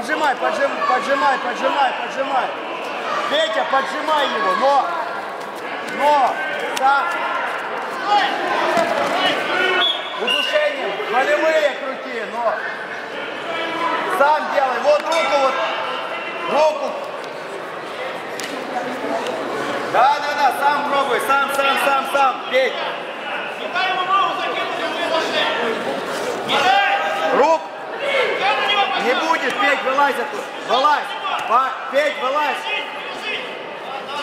поджимай, поджим, поджимай, поджимай, поджимай. Петя, поджимай его, но, но, сам. Удушением, болевые крути, но. Сам делай, вот руку, вот, руку. Да, да, да, сам пробуй, сам, сам, сам, сам, Петь. Не пошел. будет, Петь, вылазь оттуда. Вылазь. Па- Петь, вылазь.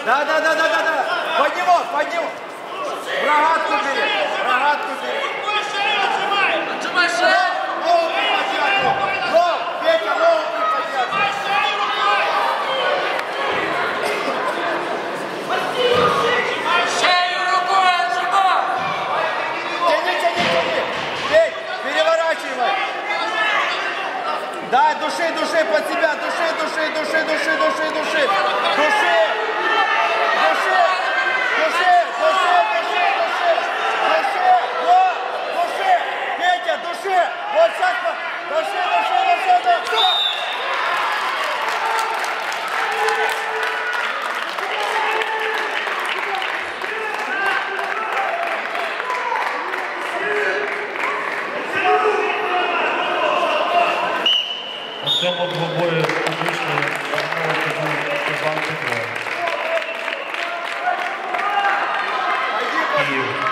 Да, да, да, да, да, да. Под него, под него. Да, души, души под себя, души, души, души, души, души, души. в цьому двобою публічно Іван Петров. Київ.